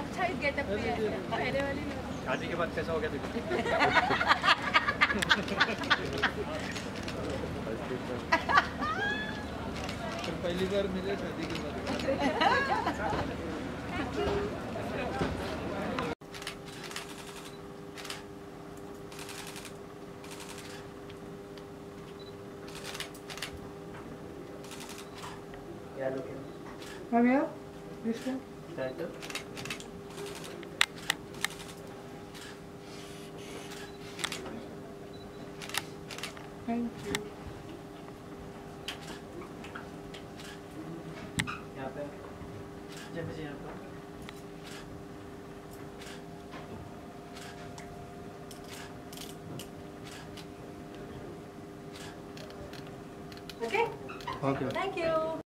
अच्छा गेटअप है पहले वाली। शादी के बाद कैसा हो गया देखो। पहली बार मिले शादी के बाद। क्या लोग Come here. This one. Title Thank you. यहाँ पे जब से यहाँ पे Okay. Okay Thank you.